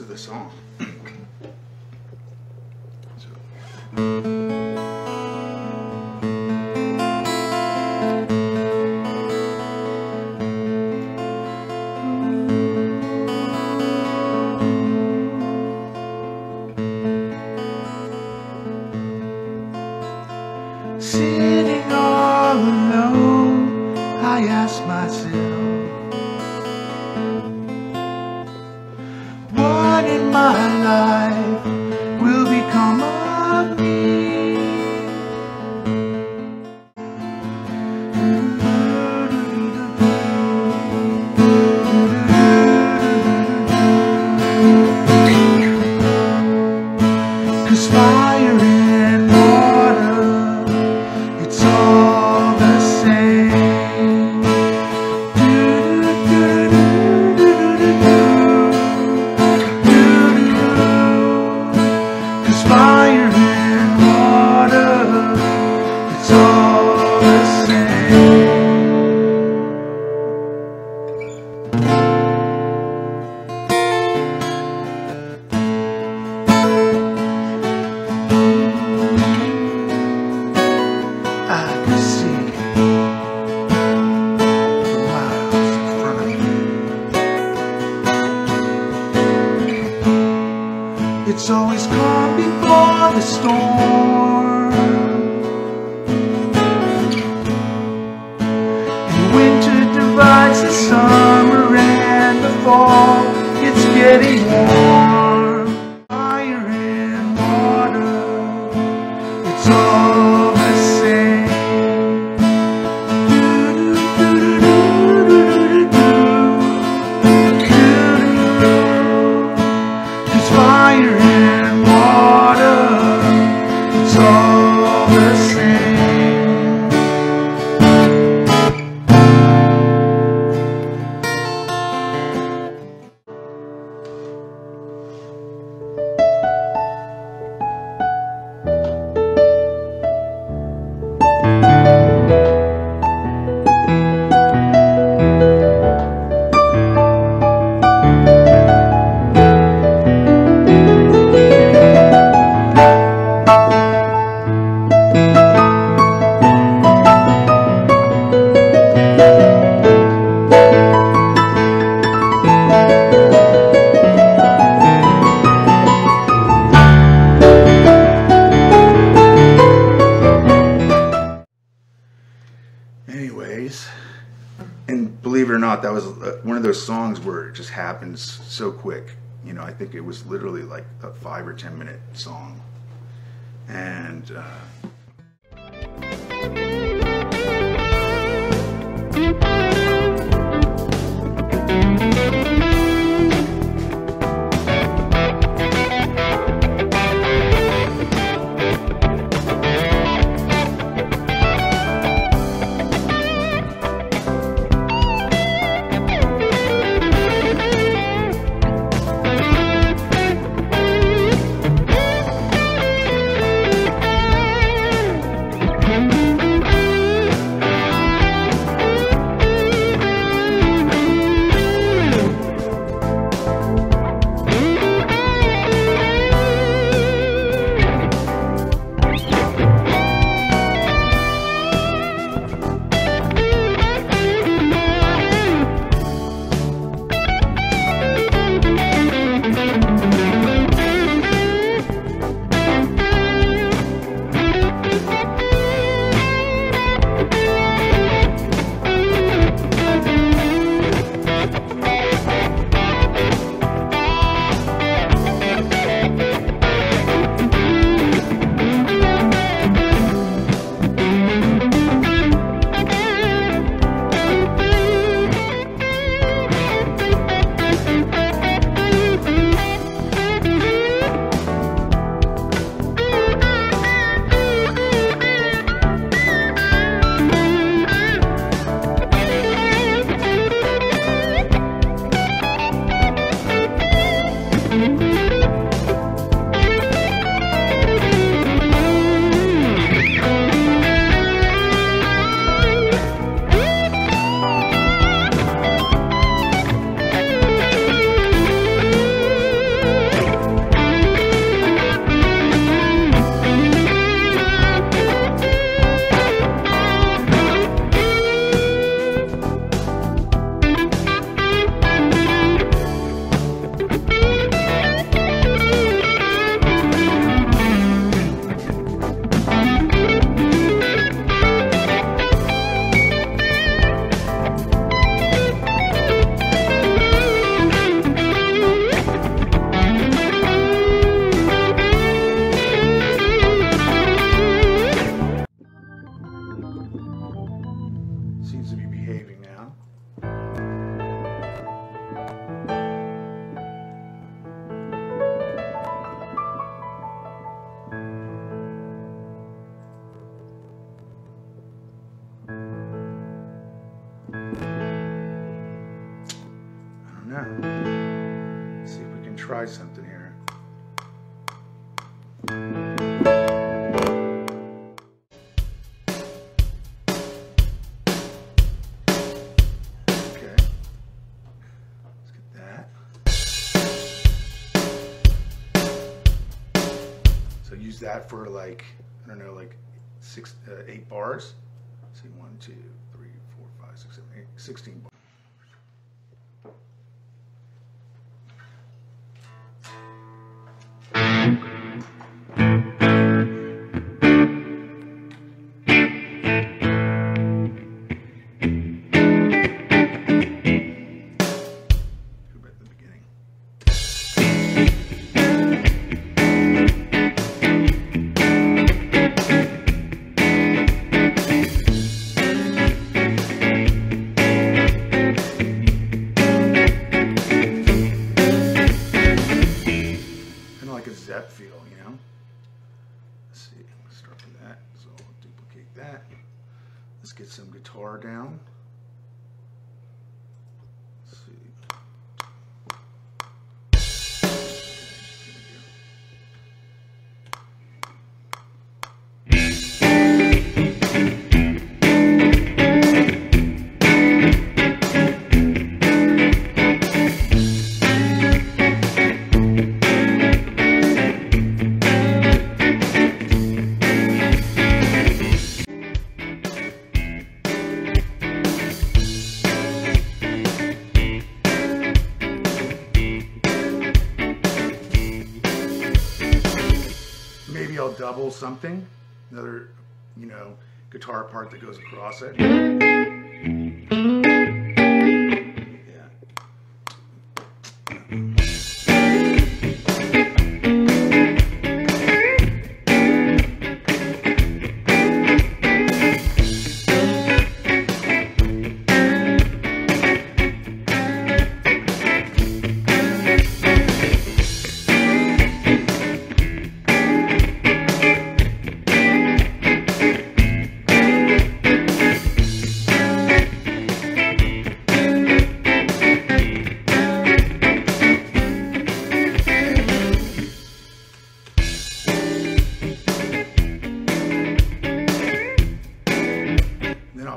of the song. It just happens so quick. You know, I think it was literally like a five or ten minute song, and. Uh, try something here. Okay. Let's get that. So use that for like, I don't know, like six, uh, eight bars. Let's see, one, two, three, four, five, six, seven, eight, 16 bars. Something, another, you know, guitar part that goes across it.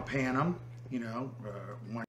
Pan them, you know. Uh,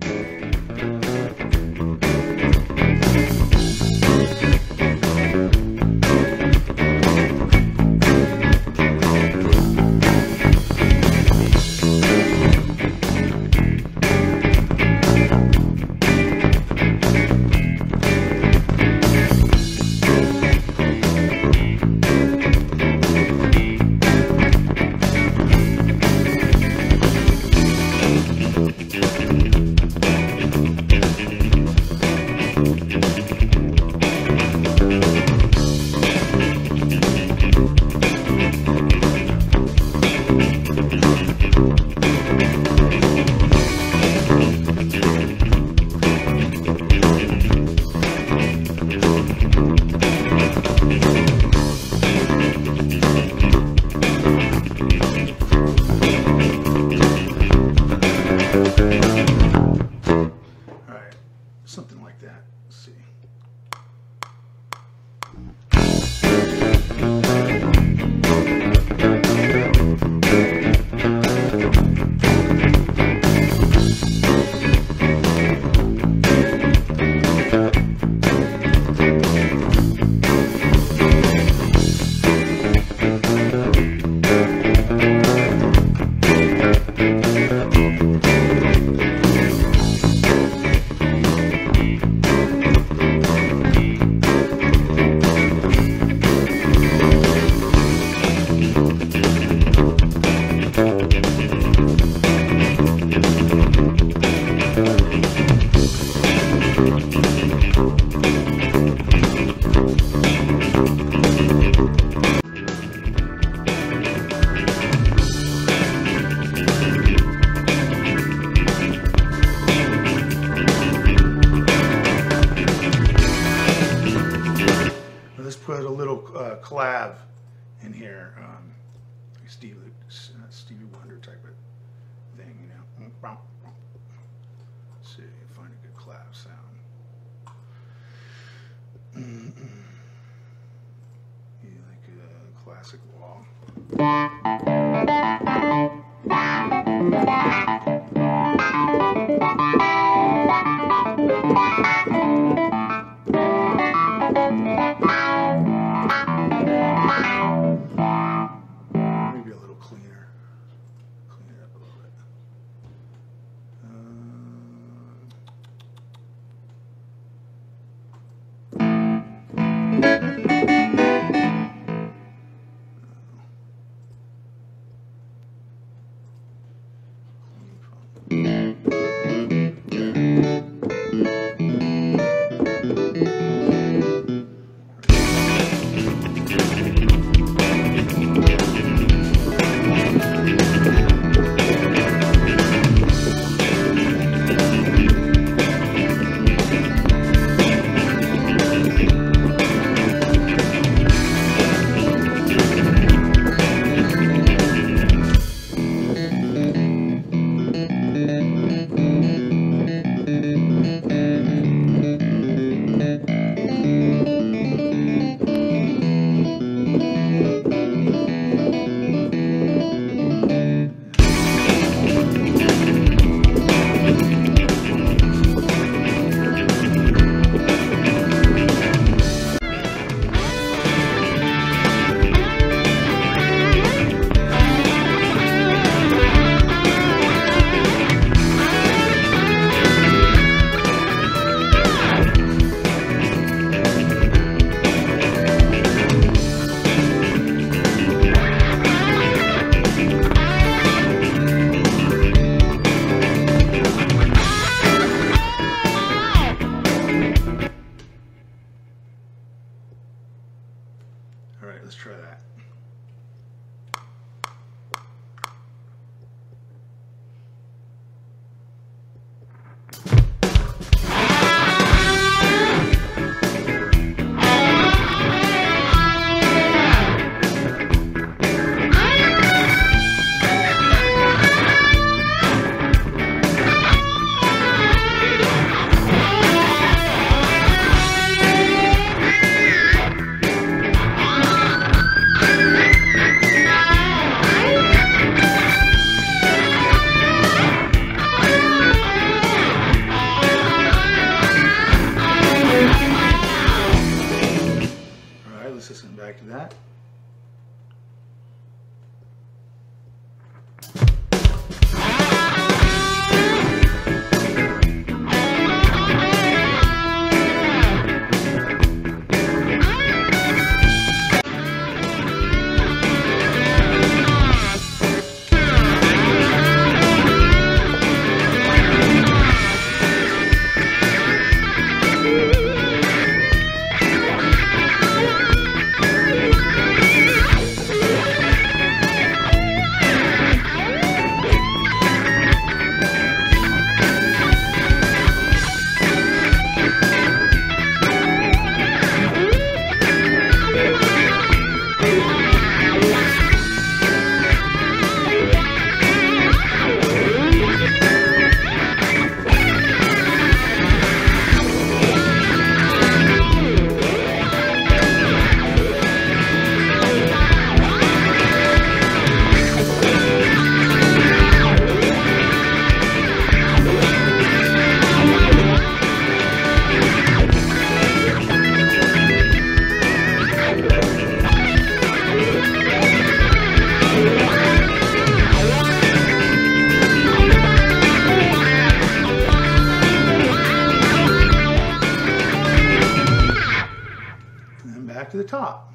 back. back to the top,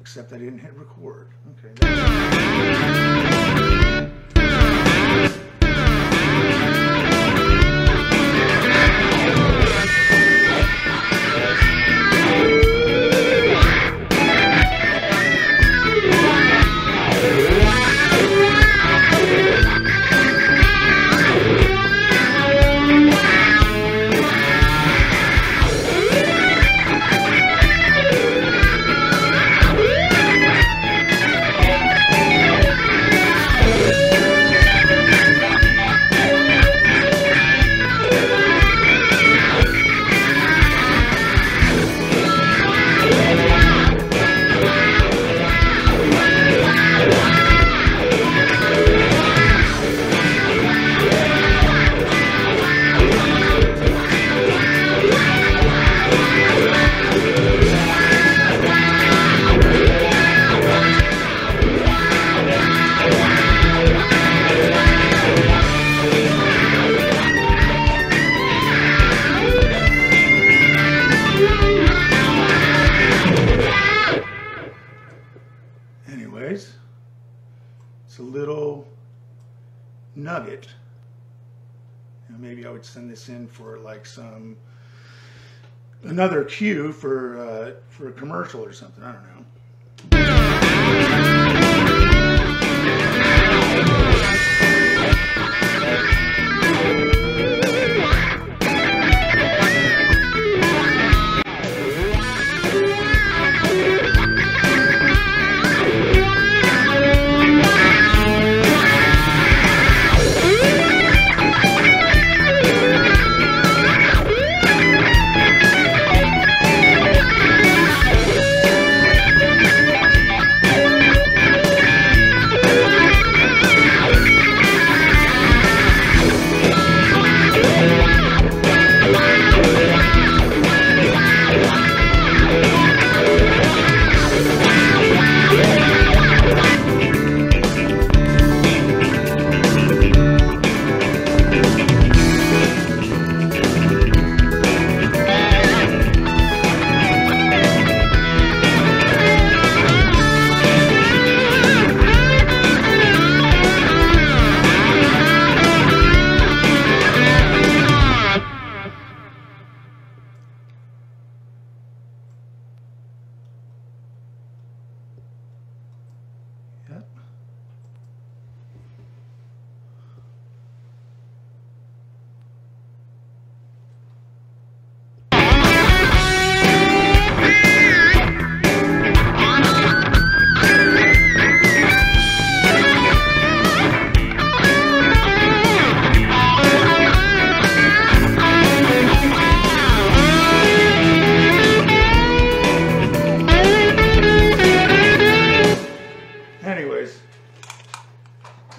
except I didn't hit record. Okay. little nugget. And maybe I would send this in for like some another cue for uh, for a commercial or something. I don't know.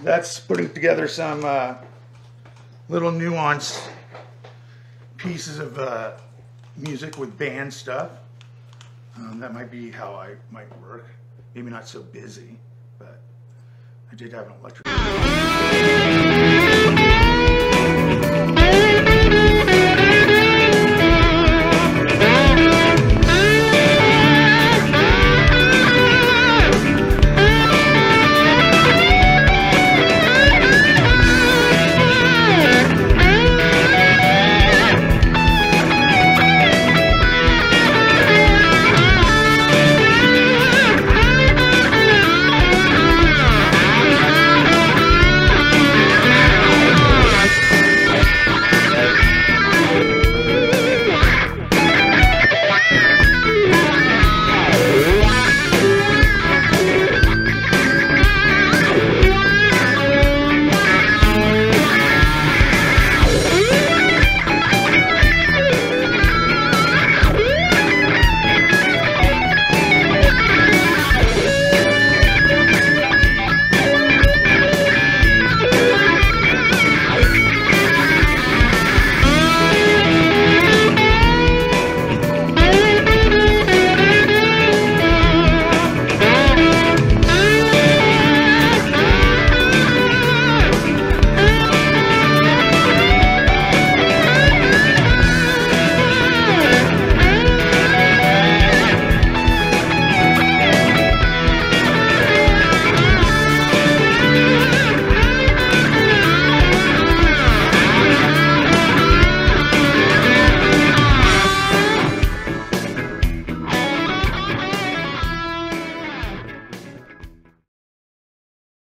That's putting together some uh, little nuanced pieces of uh, music with band stuff. Um, that might be how I might work. Maybe not so busy, but I did have an electric.